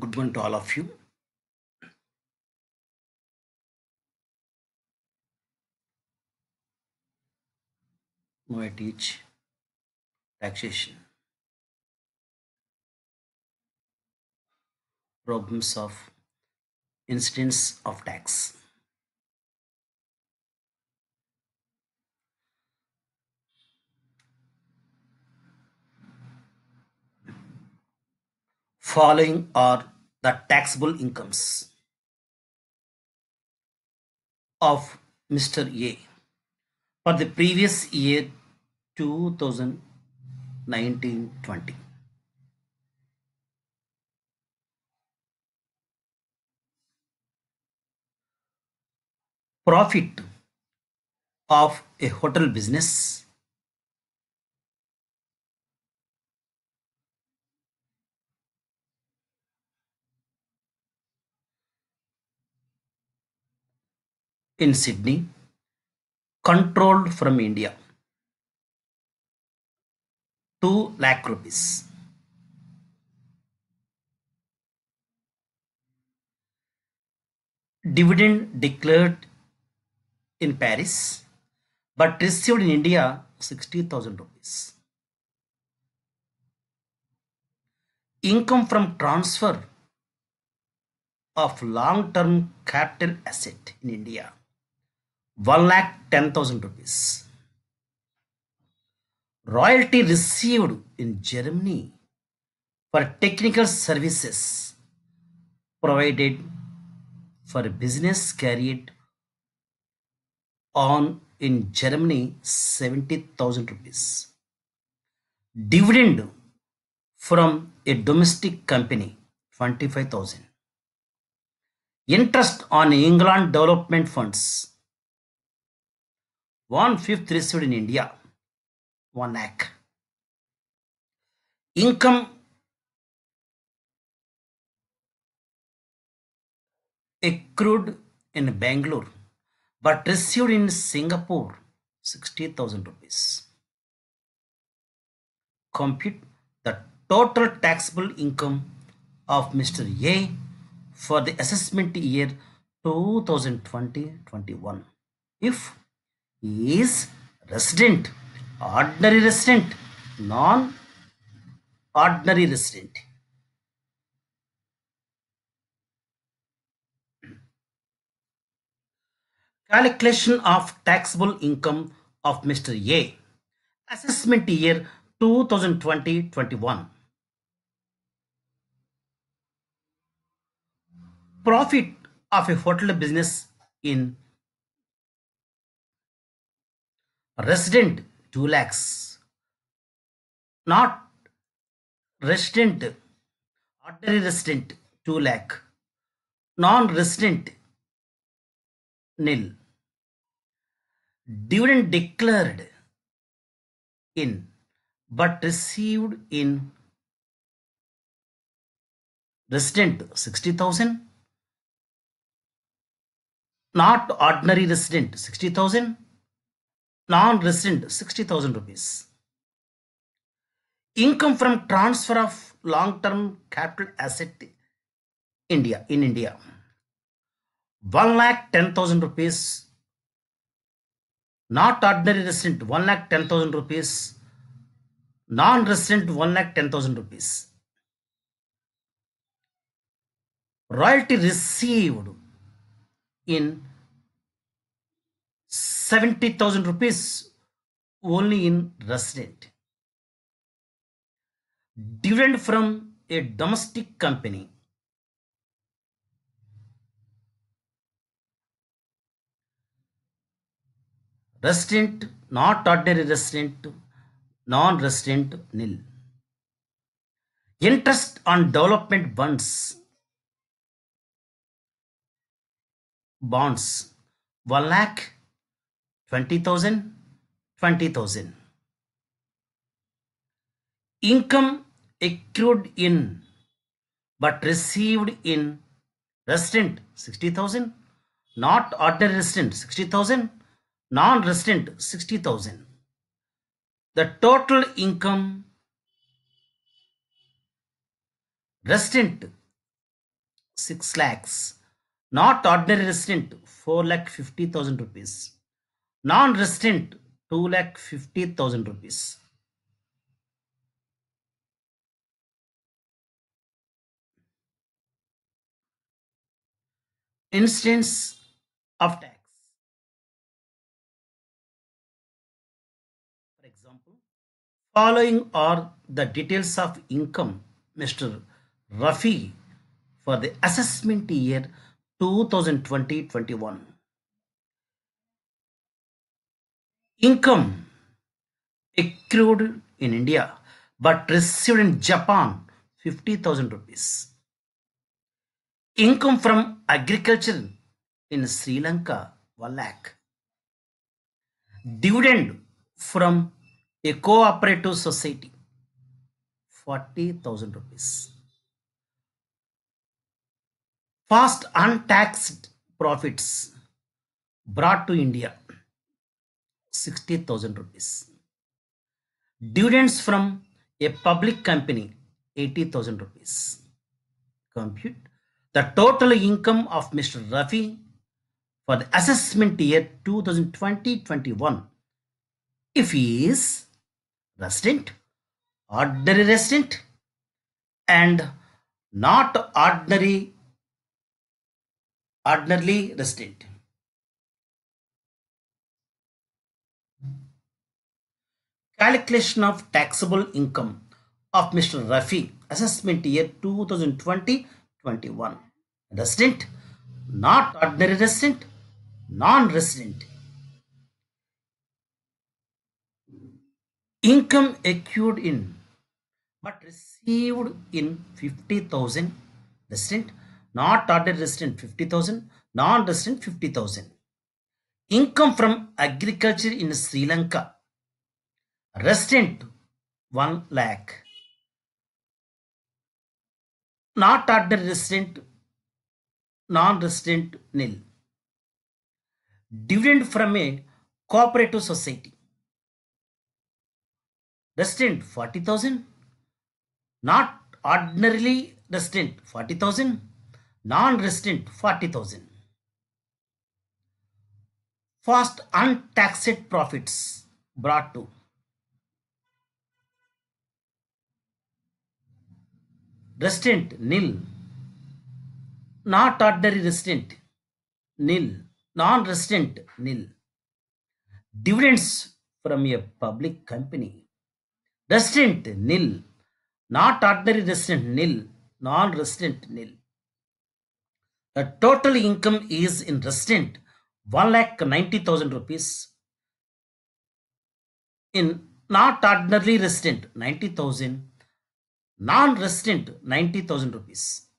Good one to all of you. Now I teach taxation, problems of incidence of tax. Following are the taxable incomes of Mr. A for the previous year 2019 20. Profit of a hotel business in Sydney, controlled from India. 2 lakh rupees. Dividend declared in Paris but received in India 60,000 rupees. Income from transfer of long term capital asset in India 1 lakh 10,000 rupees. Royalty received in Germany for technical services provided for business carried on in Germany 70,000 rupees. Dividend from a domestic company 25,000. Interest on England development funds one fifth received in India 1 lakh. Income accrued in Bangalore but received in Singapore 60,000 rupees. Compute the total taxable income of Mr. A for the assessment year 2020-21 if is resident, ordinary resident, non-ordinary resident. Calculation of taxable income of Mr. A. Assessment year 2020-21. Profit of a hotel business in resident 2 lakhs. Not resident, ordinary resident 2 lakh. Non-resident nil. Dividend declared in but received in resident 60,000 not ordinary resident 60,000 non-resident 60,000 rupees. Income from transfer of long-term capital asset India in India. 1 lakh 10,000 rupees. Not ordinary resident 1 lakh 10,000 rupees. Non-resident 1 lakh 10,000 rupees. Royalty received in 70,000 rupees only in resident. Dividend from a domestic company. Resident not ordinary resident non-resident nil. Interest on development bonds. Bonds 1 lakh 20,000 20,000 income accrued in but received in resident 60,000 not ordinary resident 60,000 non-resident 60,000 the total income resident 6 lakhs. Not ordinary resident 4 lakh 50,000 rupees. Non-resident 2 lakh 50,000 rupees. Incidence of tax. For example, following are the details of income Mr. Rafi for the assessment year 2020-21. Income accrued in India but received in Japan 50,000 rupees. Income from agriculture in Sri Lanka 1 lakh. Dividend from a cooperative society 40,000 rupees. Fast untaxed profits brought to India 60,000 rupees. Dividends from a public company 80,000 rupees. Compute the total income of Mr. Rafi for the assessment year 2020-21 if he is resident, ordinary resident and not ordinary ordinarily resident. Calculation of taxable income of Mr. Rafi assessment year 2020-21 resident not ordinary resident non-resident. Income accrued in but received in 50000 resident not ordinary resident 50000 non-resident 50000 income from agriculture in sri lanka resident 1 lakh. Not ordinary resident non-resident nil. Dividend from a cooperative society. Resident 40000 not ordinarily resident 40000 non-resident 40000 first untaxed profits brought to resident nil. Not ordinary resident nil. Non-resident nil. Dividends from a public company. Resident nil. Not ordinary resident nil. Non-resident nil. The total income is in resident 1 lakh 90,000 rupees. In not ordinary resident 90,000 non-resident 90,000 rupees